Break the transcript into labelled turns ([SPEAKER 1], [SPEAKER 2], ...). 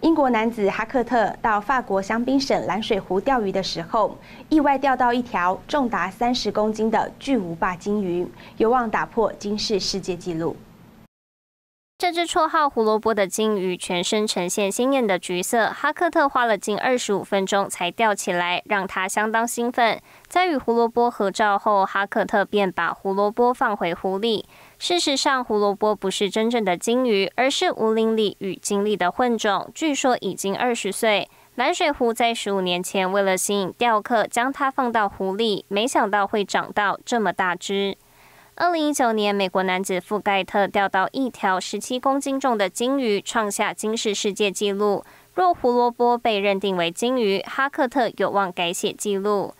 [SPEAKER 1] 英国男子哈克特到法国香槟省蓝水湖钓鱼的时候，意外钓到一条重达三十公斤的巨无霸金鱼，有望打破金氏世界纪录。
[SPEAKER 2] 这只绰号“胡萝卜”的金鱼全身呈现鲜艳的橘色，哈克特花了近二十五分钟才钓起来，让他相当兴奋。在与胡萝卜合照后，哈克特便把胡萝卜放回湖里。事实上，胡萝卜不是真正的金鱼，而是无鳞鲤与金鲤的混种，据说已经二十岁。蓝水湖在十五年前为了吸引钓客，将它放到湖里，没想到会长到这么大只。二零一九年，美国男子富盖特钓到一条十七公斤重的鲸鱼，创下惊世世界纪录。若胡萝卜被认定为鲸鱼，哈克特有望改写纪录。